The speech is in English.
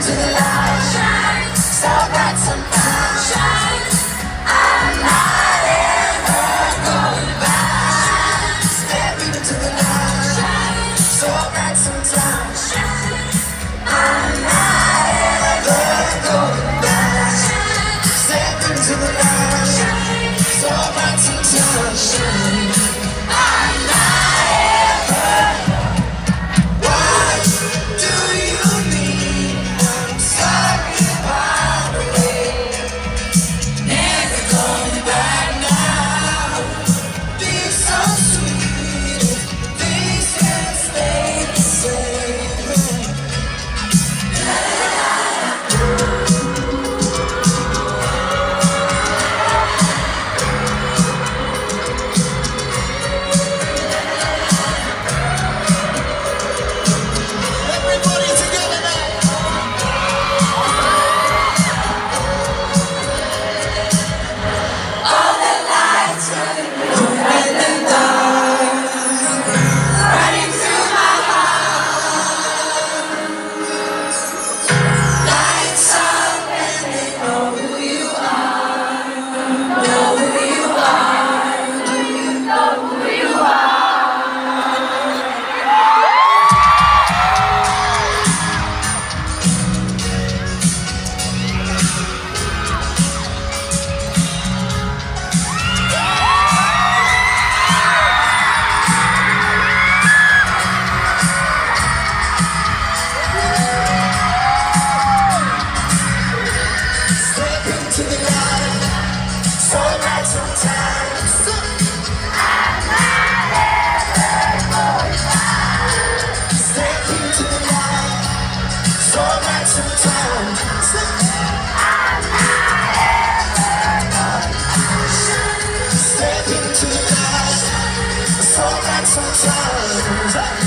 to the light. sometimes.